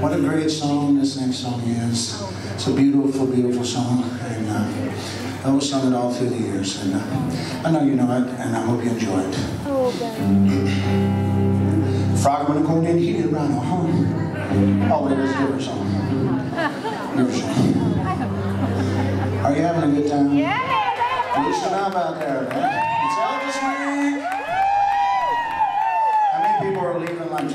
what a great song this next song is. It's a beautiful, beautiful song. And uh, I always sung it all through the years. And uh, I know you know it, and I hope you enjoy it. Oh, Frogman accordion, he did run a home. Oh, wait, it's a different song. Different song. Are you having a good time? Yeah, Listen up out there, man. It's Elvis week. How many people are leaving like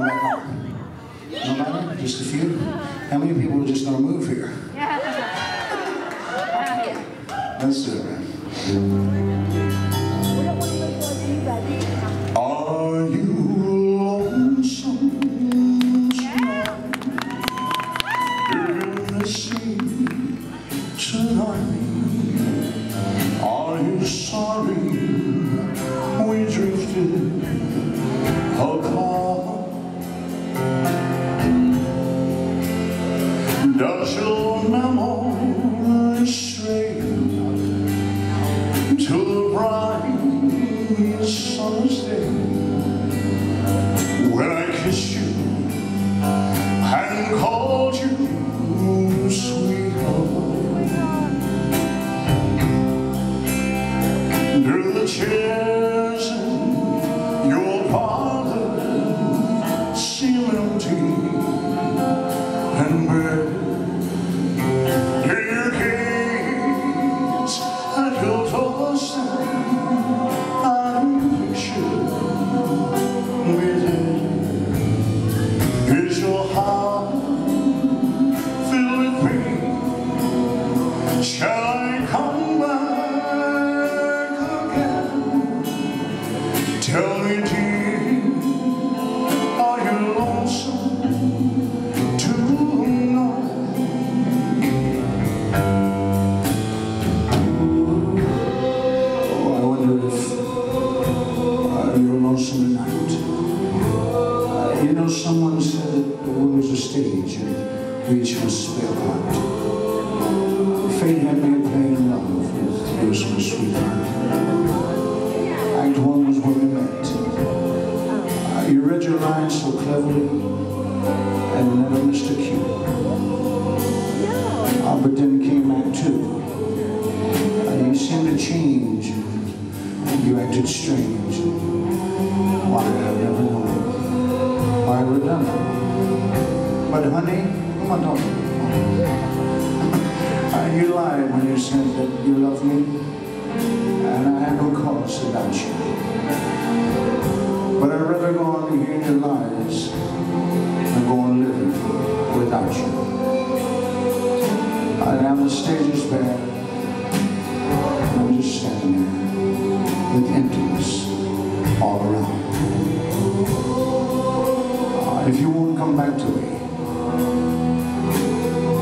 going back home? Nobody? Just a few? How many people are just going to move here? Let's do it, man. Are you lonesome tonight? In the sea tonight? Are you sorry Your memory stray to the bright summer's day when I kissed you and called you sweetheart? Through the chairs someone said that the world is a stage and each play a part. Fate had me playing love with my sweetheart. But then came Act two. Uh, you seemed to change. You acted strange. Why, I've never known. Why I would have done. But honey, come on, don't. Uh, you lied when you said that you love me, and I had no cause doubt you. If you won't come back to me,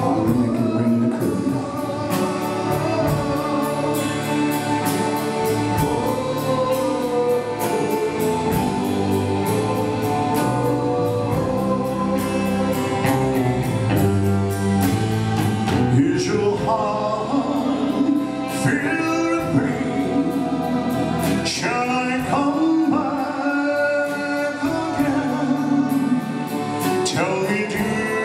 I'll make you ring the curtain. Is your heart filled with pain? Tell me, dear,